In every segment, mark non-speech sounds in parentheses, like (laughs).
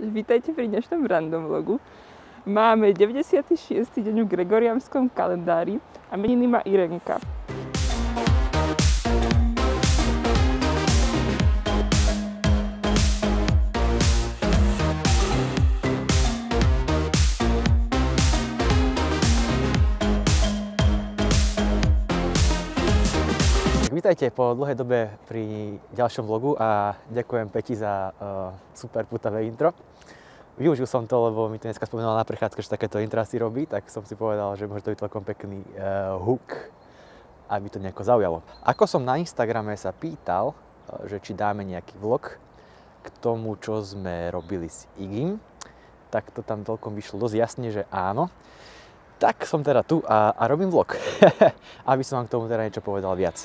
Vítajte pri dnešnom random vlogu. Máme 96. deň v Gregorianskom kalendári a meniny má Irenka. Vítajte po dlhej dobe pri ďalšom vlogu a ďakujem Peti za uh, super putavé intro. Využil som to, lebo mi to dneska spomínala na prechádzke, že takéto intro si robí, tak som si povedal, že môže to byť celkom pekný uh, hook, aby to nejako zaujalo. Ako som na Instagrame sa pýtal, uh, že či dáme nejaký vlog k tomu, čo sme robili s Igim, tak to tam celkom vyšlo dosť jasne, že áno. Tak som teda tu a, a robím vlog, (laughs) aby som vám k tomu teda niečo povedal viac.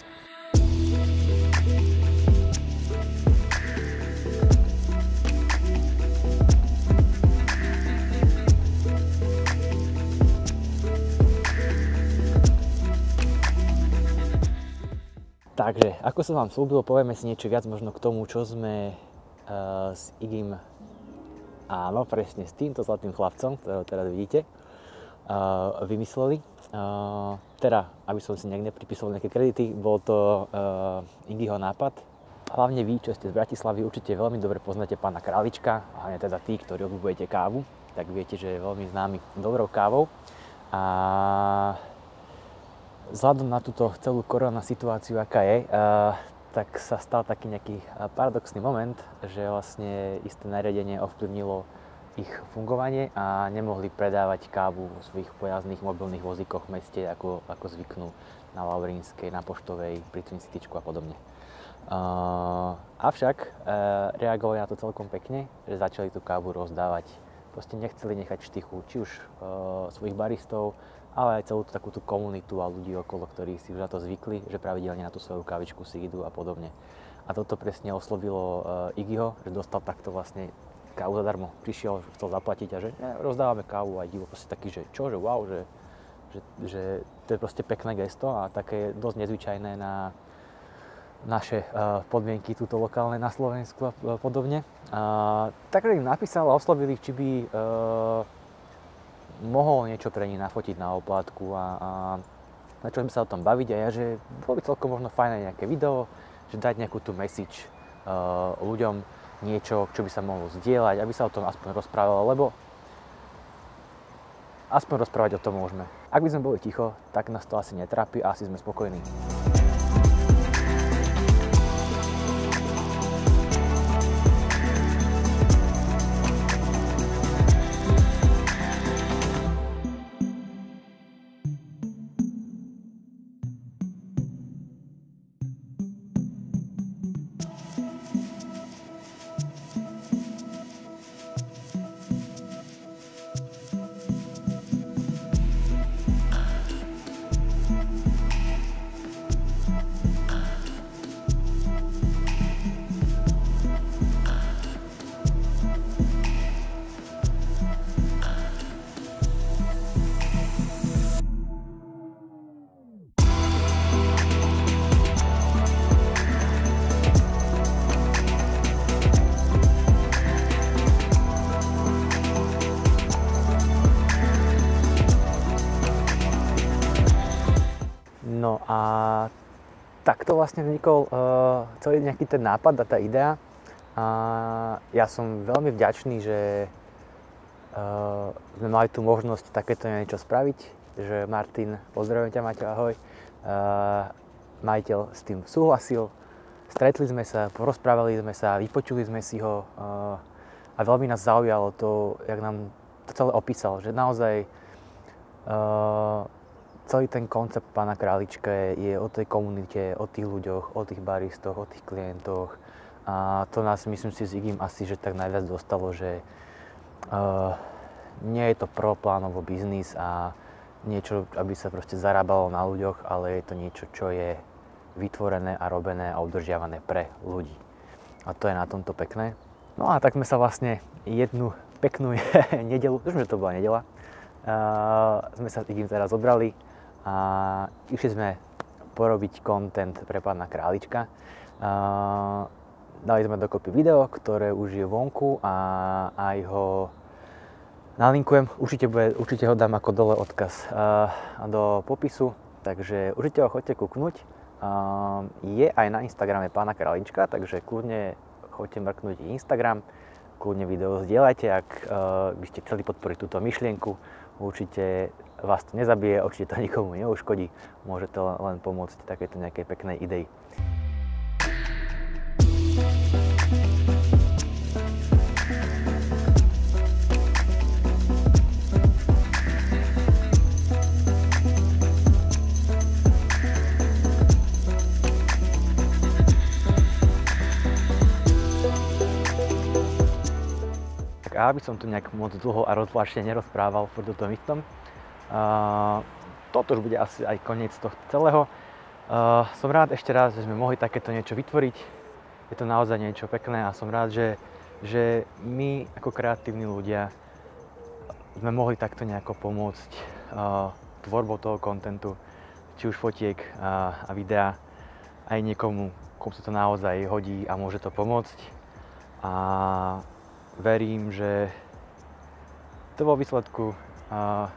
Takže, ako som vám slúbil, povieme si niečo viac možno k tomu, čo sme uh, s Igim, áno, presne s týmto zlatým chlapcom, ktorého teraz vidíte, uh, vymysleli. Uh, teda, aby som si nejak nepripisoval nejaké kredity, bol to uh, Igiho nápad. Hlavne vy, čo ste z Bratislavy, určite veľmi dobre poznáte pána Králička, hlavne teda tí, ktorí obľúbujete kávu, tak viete, že je veľmi známy dobrou kávou. A vzhľadom na túto celú korona situáciu, aká je, tak sa stal taký nejaký paradoxný moment, že vlastne isté nariadenie ovplyvnilo ich fungovanie a nemohli predávať kávu vo svojich pojazdných mobilných vozíkoch v meste, ako, ako zvyknú na Laurínskej, na Poštovej, pri Twin Cityčku a podobne. Uh, avšak uh, reagovali na to celkom pekne, že začali tú kávu rozdávať. Proste nechceli nechať štychu či už uh, svojich baristov, ale aj celú tú takú tú komunitu a ľudí okolo, ktorí si už na to zvykli, že pravidelne na tú svoju kávičku si idú a podobne. A toto presne oslovilo uh, Igiho, že dostal takto vlastne kávu zadarmo. Prišiel, chcel zaplatiť a že ne, rozdávame kávu a divo proste taký, že čo, že wow, že, že, že to je proste pekné gesto a také dosť nezvyčajné na naše uh, podmienky túto lokálne na Slovensku a podobne. Uh, takže im napísal a oslovil ich, či by uh, mohol niečo pre nich nafotiť na oplátku a, a začali sme sa o tom baviť a ja, že bolo by celkom možno fajné nejaké video, že dať nejakú tú message ľuďom, niečo, čo by sa mohlo zdieľať, aby sa o tom aspoň rozprávalo, lebo aspoň rozprávať o tom môžeme. Ak by sme boli ticho, tak nás to asi netrápi a asi sme spokojní. A takto vlastne vznikol uh, celý nejaký ten nápad a tá idea. A ja som veľmi vďačný, že uh, sme mali tú možnosť takéto niečo spraviť, že Martin, pozdravujem ťa Maťo, ahoj, uh, majiteľ s tým súhlasil, stretli sme sa, porozprávali sme sa, vypočuli sme si ho uh, a veľmi nás zaujalo to, jak nám to celé opísal, že naozaj uh, celý ten koncept pána Králička je, je o tej komunite, o tých ľuďoch, o tých baristoch, o tých klientoch. A to nás, myslím si, s Igim asi, že tak najviac dostalo, že uh, nie je to proplánovo biznis a niečo, aby sa proste zarábalo na ľuďoch, ale je to niečo, čo je vytvorené a robené a udržiavané pre ľudí. A to je na tomto pekné. No a tak sme sa vlastne jednu peknú (laughs) nedelu, už že to bola nedela, uh, sme sa s Igim teraz zobrali a išli sme porobiť content pre pána Králička. dali sme dokopy video, ktoré už je vonku a aj ho nalinkujem. Určite, bude, určite ho dám ako dole odkaz uh, do popisu, takže určite ho chodte kúknuť. Uh, je aj na Instagrame pána Kralička, takže kľudne chodte mrknúť Instagram, kľudne video zdieľajte, ak uh, by ste chceli podporiť túto myšlienku. Určite vás to nezabije, určite to nikomu neuškodí, môže to len pomôcť takéto nejakej peknej idei. A aby som tu nejak moc dlho a rozvláštne nerozprával furt o tom istom, toto už bude asi aj koniec tohto celého. Som rád ešte raz, že sme mohli takéto niečo vytvoriť. Je to naozaj niečo pekné a som rád, že, že my ako kreatívni ľudia sme mohli takto nejako pomôcť tvorbou toho kontentu, či už fotiek a, a videa, aj niekomu, komu sa to naozaj hodí a môže to pomôcť. A verím, že to vo výsledku uh,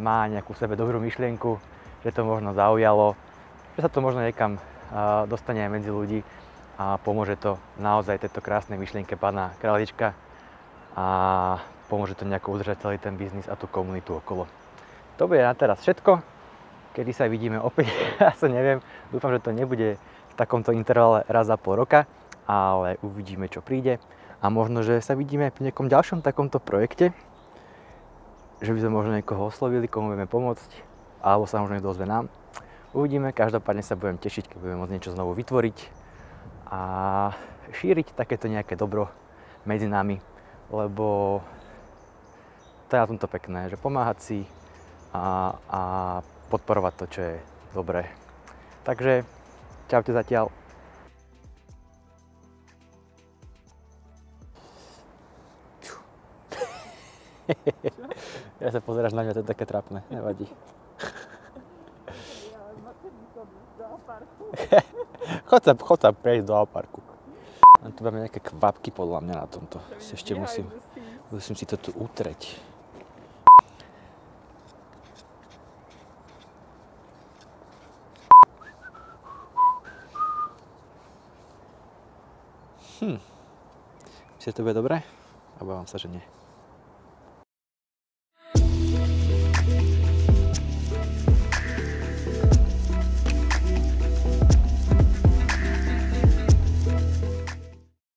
má nejakú sebe dobrú myšlienku, že to možno zaujalo, že sa to možno niekam uh, dostane aj medzi ľudí a pomôže to naozaj tejto krásnej myšlienke pána Králička a pomôže to nejako udržať celý ten biznis a tú komunitu okolo. To bude na teraz všetko. Kedy sa vidíme opäť, (laughs) ja sa neviem. Dúfam, že to nebude v takomto intervale raz za pol roka, ale uvidíme, čo príde a možno, že sa vidíme pri nejakom ďalšom takomto projekte, že by sme možno niekoho oslovili, komu vieme pomôcť, alebo sa možno niekto ozve nám. Uvidíme, každopádne sa budem tešiť, keď budeme môcť niečo znovu vytvoriť a šíriť takéto nejaké dobro medzi nami, lebo to je na tomto pekné, že pomáhať si a, a podporovať to, čo je dobré. Takže čaute zatiaľ. (laughs) ja sa pozeráš na mňa, to je také trapné, nevadí. (laughs) chod sa, chod sa prejsť do parku. tu máme nejaké kvapky podľa mňa na tomto. Ešte musím, musím si to tu utreť. Hm. Myslíte, to bude dobré? Obávam sa, že nie.